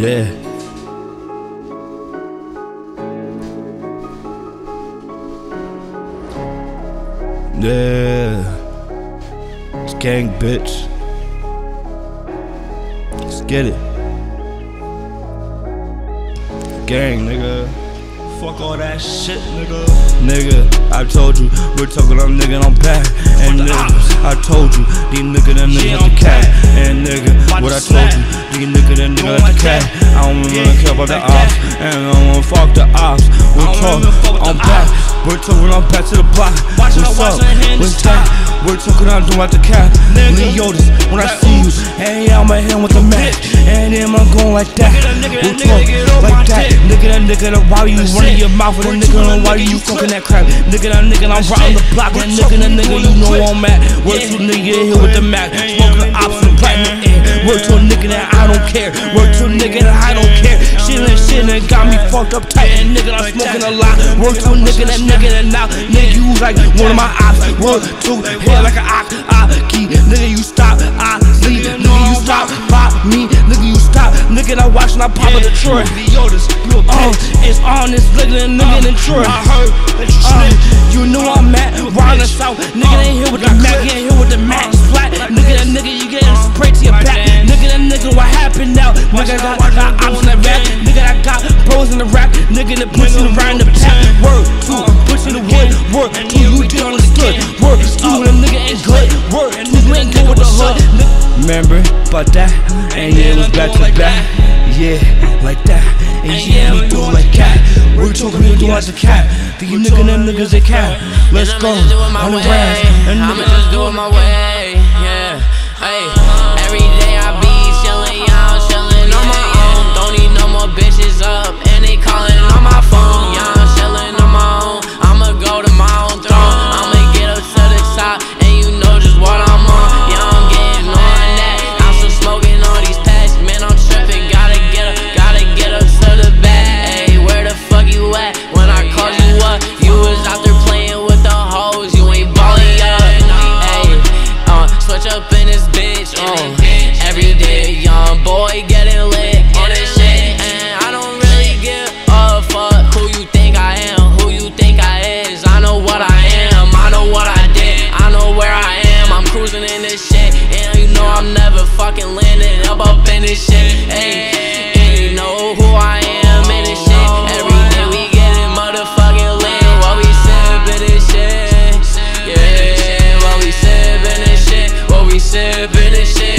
Yeah. Yeah. It's gang, bitch. Let's get it. Gang, nigga. Fuck all that shit, nigga. Nigga, I told you, we're talking on nigga, I'm back. And nigga, I told you, these nigga, that nigga the cat. And nigga, what I told you, these nigga, that nigga the cat. Don't really care about the ops, and I don't wanna fuck the ops. We're talking, I'm back. We're talking, I'm back to the block. What's up? What's that? We're talking, I'm doing at the cap. Leotis, when I see you, hey, I'm a hit with the match. And then I'm going like that. We're talking like that. Nigga, that nigga, that why you running your mouth with a nigga, and why you talking that crap? Nigga, that nigga, I'm riding the block. That nigga, that nigga, you know I'm at. To a nigga here with the Mac. Smoking ops and platinum. Work to a nigga that I don't care. Work to a nigga that I don't care. Shit and shit that got me fucked up tight. And nigga, I'm smoking a lot. Work to a nigga that nigga that now. Nigga, you like one of my ops. Work to head like an ox. I key. Nigga, you stop. I leave. Nigga, you stop. Pop me. Nigga, you stop. Nigga, I watch and I pop a Detroit. Oh, it's on this nigga, nigga in uh, Detroit. I heard that you uh, snitch. You know I'm at Riding South. Nigga ain't here with the Mac. He ain't here with the Mac. Nigga, I got, got ops in the rap. Nigga, I got bros in the rap. Nigga, that pushing around the pack. Word two, pushing the wood. Word two, you did understood. Word two, the nigga ain't good. Word two, you ain't good with the hood. Remember about that? And yeah, it was back to back. Yeah, like that. And yeah, we do it like cat. We're talking, we do like the cat. The you nigga, them niggas, they cat. Let's go on the rats. And I'ma just do it my way, yeah. Hey, every day fucking landing up up in this shit. Hey, and you know who I am in this shit. Every day we getting motherfucking lit, while we sippin' this shit. Yeah, while we sippin' this shit, while we sippin' this shit.